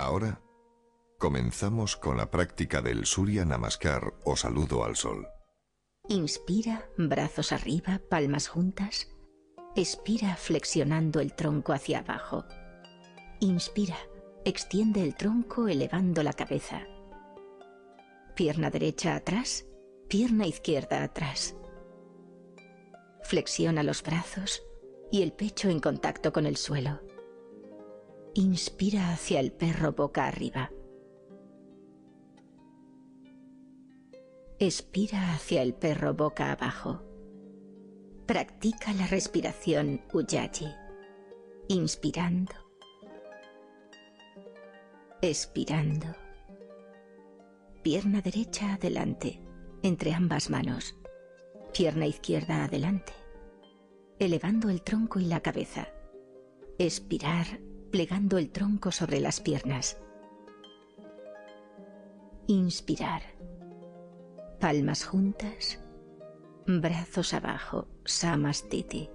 Ahora comenzamos con la práctica del Surya Namaskar o saludo al sol. Inspira, brazos arriba, palmas juntas. Expira flexionando el tronco hacia abajo. Inspira, extiende el tronco elevando la cabeza. Pierna derecha atrás, pierna izquierda atrás. Flexiona los brazos y el pecho en contacto con el suelo. Inspira hacia el perro boca arriba. Expira hacia el perro boca abajo. Practica la respiración Ujjayi. Inspirando. Expirando. Pierna derecha adelante, entre ambas manos. Pierna izquierda adelante. Elevando el tronco y la cabeza. Expirar, plegando el tronco sobre las piernas. Inspirar. Palmas juntas. Brazos abajo. Samastiti.